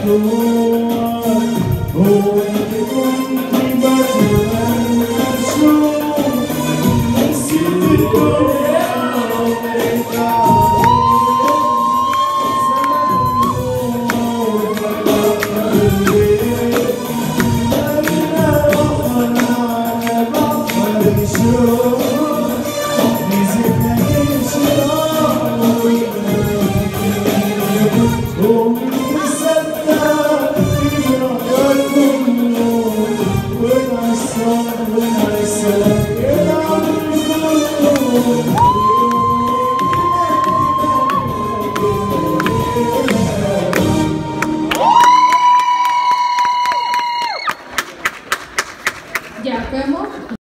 Oh, oh, oh, song winner.